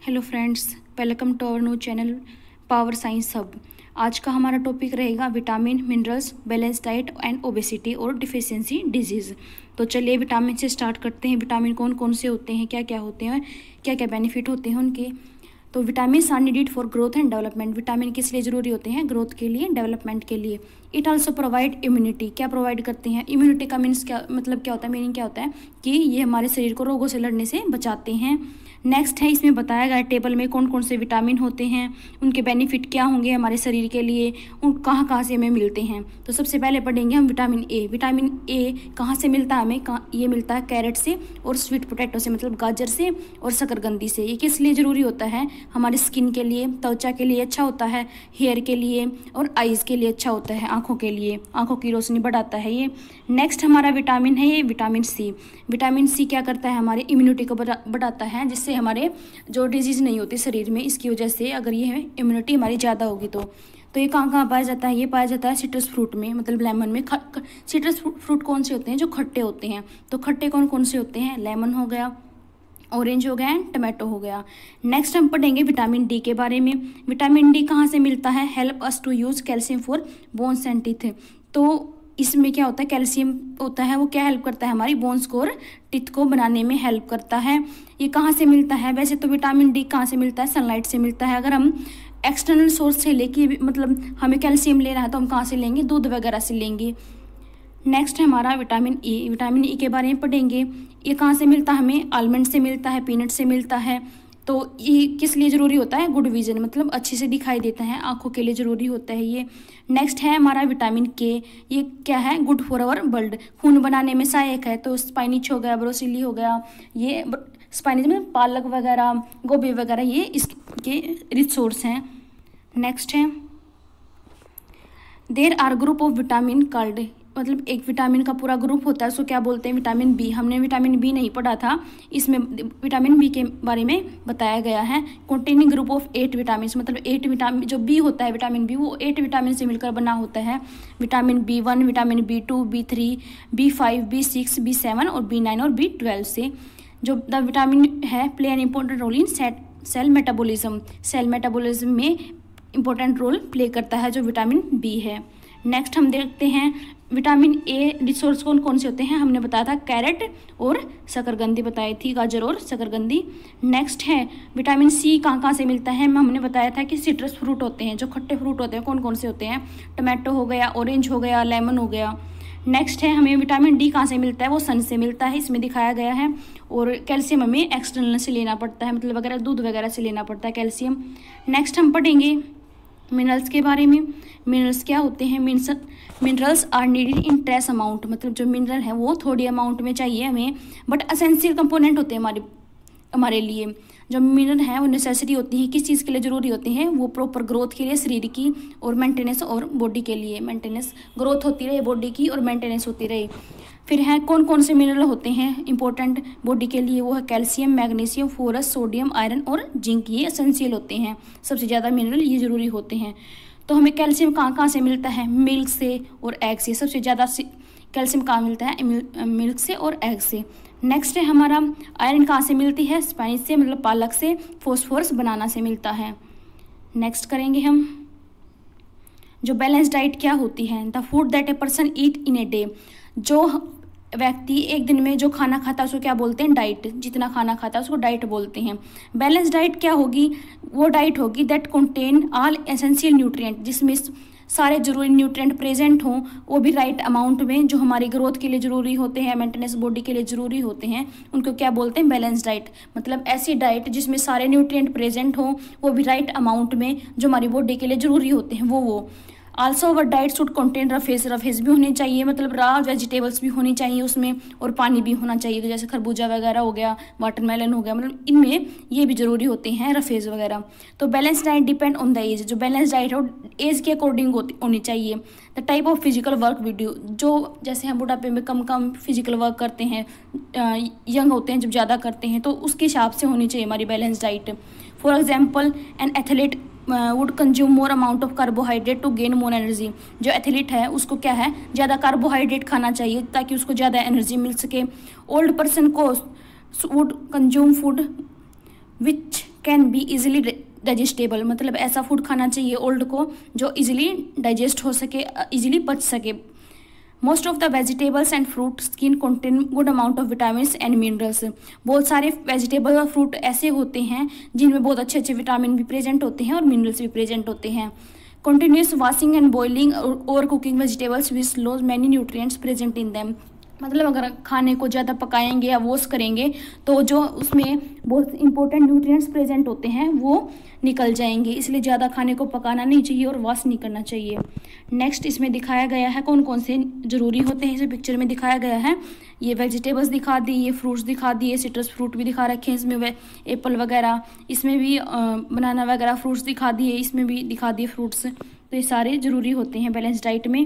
Hello friends welcome to our new channel power science hub आज का हमारा topic रहेगा vitamin minerals balance diet and obesity और deficiency disease तो चलिए विटामिन से स्टार्ट करते हैं। विटामिन कौन कौन से होते हैं क्या क्या होते हैं क्या क्या बेनिफिट होते हैं उनके। तो vitamin are needed for growth and development vitamin किस लिए ज़रूरी होते हैं? ग्रोथ के लिए डेवलपमेंट के लिए. इट आल्सो प्रोवाइड इम्यूनिटी क्या प्रोवाइड करते हैं? इम्यूनिटी का मीन्स क्या मतलब क्या होता है? मीनिंग क्या होता है? कि ये हमारे शरीर को रोगों से लड़ने से बचाते हैं. नेक्स्ट है, इसमें बताया गया टेबल में कौन कौन से विटामिन होते हैं? उनके बेनिफिट क्या होंगे हमारे शरीर के लिए? उन कहाँ कहाँ से हमें मिलते हैं? तो सबसे पहले पढ़ेंगे हम विटामिन ए विटामिन ए कहाँ से मिलता है हमें? कहाँ, ये मिलता है कैरेट से और स्वीट पोटैटो से मतलब गाजर से और शकरगंदी से. ये किस लिए ज़रूरी होता है? हमारे स्किन के लिए, त्वचा के लिए अच्छा होता है हेयर के लिए और आइज़ के लिए अच्छा होता है, आँखों के लिए, आँखों की रोशनी बढ़ाता है ये। नेक्स्ट हमारा विटामिन है ये विटामिन सी विटामिन सी क्या करता है? हमारी इम्यूनिटी को बढ़ाता है, जिससे हमारे जो डिज़ीज़ नहीं होती शरीर में, इसकी वजह से अगर ये इम्यूनिटी हमारी ज़्यादा होगी तो। तो ये कहाँ कहाँ पाया जाता है? ये पाया जाता है सिट्रस फ्रूट में मतलब लेमन में। सिट्रस फ्रूट कौन से होते हैं? जो खट्टे होते हैं। तो खट्टे कौन कौन से होते हैं? लेमन हो गया ऑरेंज हो गया एंड टमाटो हो गया। नेक्स्ट हम पढ़ेंगे विटामिन डी के बारे में। विटामिन डी कहाँ से मिलता है? Help us to use calcium for bones and teeth तो इसमें क्या होता है? कैल्शियम होता है, वो क्या हेल्प करता है हमारी बोन्स को और टिथ को बनाने में हेल्प करता है। ये कहाँ से मिलता है? वैसे तो विटामिन डी कहाँ से मिलता है? सनलाइट से मिलता है। अगर हम एक्सटर्नल सोर्स से लेके मतलब हमें कैल्शियम लेना है तो हम कहाँ से लेंगे? दूध वगैरह से लेंगे। नेक्स्ट है हमारा vitamin E e. Vitamin E e के बारे में पढ़ेंगे। ये कहाँ से मिलता है हमें? आलमंड से मिलता है पीनट से मिलता है। तो ये किस लिए ज़रूरी होता है? गुड विजन मतलब अच्छे से दिखाई देता है। आँखों के लिए ज़रूरी होता है ये। नेक्स्ट है हमारा विटामिन के ये क्या है? गुड फॉर अवर ब्लड खून बनाने में सहायक है। तो स्पाइनिच हो गया ब्रोसिली हो गया, ये स्पाइनिच में पालक वगैरह, गोभी वगैरह, ये इसके रिच सोर्स हैं। नेक्स्ट है there are group of vitamin called मतलब एक विटामिन का पूरा ग्रुप होता है उसको क्या बोलते हैं विटामिन बी हमने विटामिन बी नहीं पढ़ा था। इसमें विटामिन बी के बारे में बताया गया है। Containing group of eight vitamin मतलब एट विटामिन जो बी होता है विटामिन बी वो एट विटामिन से मिलकर बना होता है। Vitamin B one vitamin B two B three B five B six B seven और बी नाइन और बी ट्वेल्व से। जो द विटामिन है play an important role in set cell metabolism cell metabolism में इम्पोर्टेंट रोल प्ले करता है, जो vitamin B है। नेक्स्ट हम देखते हैं विटामिन ए रिसोर्स कौन कौन से होते हैं? हमने बताया था कैरेट और शकरगंदी बताई थी, गाजर और शकरगंदी नेक्स्ट है विटामिन सी कहाँ कहाँ से मिलता है? हमने बताया था कि सिट्रस फ्रूट होते हैं, जो खट्टे फ्रूट होते हैं, कौन कौन से होते हैं? टमाटो हो गया ऑरेंज हो गया लेमन हो गया। नेक्स्ट है हमें विटामिन डी कहाँ से मिलता है? वो सन से मिलता है, इसमें दिखाया गया है। और कैल्शियम हमें एक्सटर्नल से लेना पड़ता है मतलब वगैरह दूध वगैरह से लेना पड़ता है कैल्शियम नेक्स्ट हम पढ़ेंगे मिनरल्स के बारे में। मिनरल्स क्या होते हैं? Minerals are needed in trace amount मतलब जो मिनरल है वो थोड़ी अमाउंट में चाहिए हमें बट असेंशियल कंपोनेंट होते हैं हमारे हमारे लिए। जो मिनरल हैं वो नेसेसरी होती हैं, किस चीज़ के लिए ज़रूरी होते हैं? वो प्रॉपर ग्रोथ के लिए, शरीर की और मेंटेनेंस और बॉडी के लिए। मेंटेनेंस ग्रोथ होती रहे बॉडी की और मेंटेनेंस होती रहे। फिर हैं कौन कौन से मिनरल होते हैं इंपॉर्टेंट बॉडी के लिए वो है calcium magnesium phosphorus sodium iron और जिंक ये असेंशियल होते हैं। सबसे ज़्यादा मिनरल ये ज़रूरी होते हैं। तो हमें कैल्शियम कहाँ कहाँ से मिलता है? मिल्क से और एग से। सबसे ज़्यादा कैल्शियम कहाँ मिलता है? मिल्क से और एग से। नेक्स्ट है हमारा आयरन कहाँ से मिलती है? स्पाइस से मतलब पालक से फोस्फोरस बनाना से मिलता है। नेक्स्ट करेंगे हम। जो बैलेंस डाइट क्या होती है? The food that a person eat in a day जो व्यक्ति एक दिन में जो खाना खाता है, उसको क्या बोलते हैं? डाइट। जितना खाना खाता है, उसको डाइट बोलते हैं। बैलेंस डाइट क्या होगी? वो डाइट होगी that contain all essential nutrient, जिसमें सारे ज़रूरी न्यूट्रिएंट प्रेजेंट हों, वो भी राइट अमाउंट में, जो हमारी ग्रोथ के लिए ज़रूरी होते हैं, मेंटेनेंस बॉडी के लिए ज़रूरी होते हैं, उनको क्या बोलते हैं? Balance diet. मतलब ऐसी डाइट जिसमें सारे न्यूट्रिएंट प्रेजेंट हों, वो भी राइट अमाउंट में, जो हमारी बॉडी के लिए ज़रूरी होते हैं, वो वो। Also our diet should contain roughage roughage भी होनी चाहिए मतलब रा वेजिटेबल्स भी होनी चाहिए उसमें, और पानी भी होना चाहिए। जैसे खरबूजा वगैरह हो गया वाटरमेलन हो गया मतलब इनमें ये भी ज़रूरी होते हैं रफेज वगैरह। तो balance diet depend on the age जो बैलेंस डाइट है एज के अकॉर्डिंग होनी चाहिए। The type of physical work we do जो जैसे हम बुढ़ापे में कम कम फ़िज़िकल वर्क करते हैं यंग होते हैं, जब ज़्यादा करते हैं तो उसके हिसाब से होनी चाहिए हमारी balance diet for example an athlete would consume more amount of carbohydrate to gain more energy जो एथलीट है, उसको क्या है? ज़्यादा कार्बोहाइड्रेट खाना चाहिए ताकि उसको ज़्यादा एनर्जी मिल सके। ओल्ड पर्सन को would consume food which can be easily digestible मतलब ऐसा फ़ूड खाना चाहिए ओल्ड को जो इजिली डाइजेस्ट हो सके इजीली पच सके। Most of the vegetables and fruit skin contain good amount of vitamin and minerals बहुत सारे वेजिटेबल और फ्रूट ऐसे होते हैं, जिनमें बहुत अच्छे अच्छे विटामिन भी प्रेजेंट होते हैं और मिनरल्स भी प्रेजेंट होते हैं। कंटिन्यूस वॉशिंग एंड बॉइलिंग और cooking vegetables with loses many nutrients present in them मतलब अगर खाने को ज़्यादा पकाएँगे या वॉश करेंगे तो जो उसमें बहुत इंपॉर्टेंट न्यूट्रिएंट्स प्रेजेंट होते हैं, वो निकल जाएँगे। इसलिए ज़्यादा खाने को पकाना नहीं चाहिए और वॉश नहीं करना चाहिए। नेक्स्ट इसमें दिखाया गया है कौन कौन से ज़रूरी होते हैं, इसे पिक्चर में दिखाया गया है। ये वेजिटेबल्स दिखा दी, ये फ्रूट्स दिखा दिए सिट्रस फ्रूट भी दिखा रखे हैं इसमें एप्पल वगैरह। इसमें भी बनाना वगैरह फ्रूट्स दिखा दिए, इसमें भी दिखा दिए फ्रूट्स तो ये सारे ज़रूरी होते हैं बैलेंस डाइट में।